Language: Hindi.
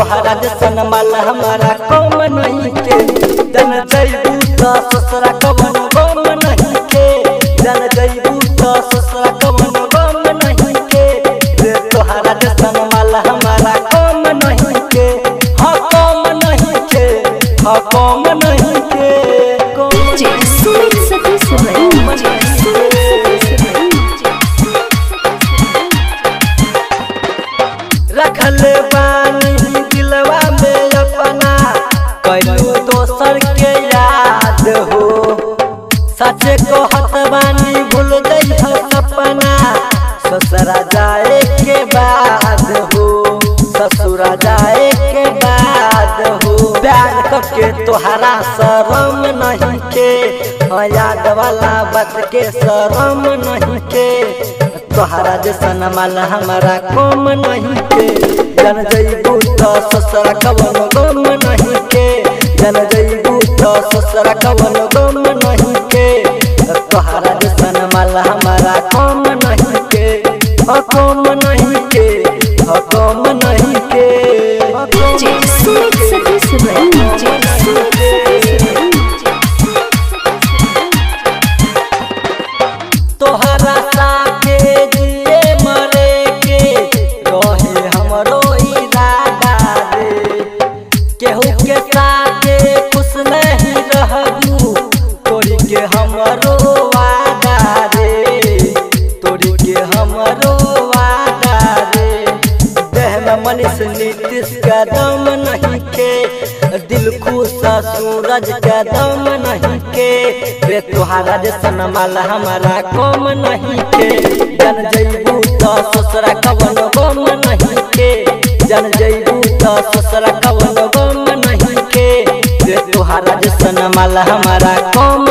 तोहरा जैसन माला हमारा कौन नहीं के? जान जइबू तो ससुर कवन गम नहीं के? जान जइबू तो ससुर कवन गम नहीं के? रे तोहरा जैसन माला हमारा कम नहीं के? हाँ कम नहीं के? हाँ कम नहीं के? कम. रखल बानी। ससुरा जाए के बाद हो। प्यार करके तोहरा शरम नहीं के। याद वाला बात के शरम नहीं के। तोहरा जैसन माल हमारा कम नहीं के। जन जइबू तो ससुर कवन गम नहीं के। जन जइबू तो ससुर कवन गम नहीं के। के हमरो वादा रे, तोरी के हमरो वादा रे। देह में मनीष नीतीश का दम नहीं के, दिल खुश सूरज का दम नहीं के। रे तोहारा जैसन माल हमारा कम नहीं के। जन जइबू तो ससुरा कवन गम नहीं के। जन जइबू तो ससुरा कवन गम नहीं के। रे तोहारा जैसन माल हमारा कम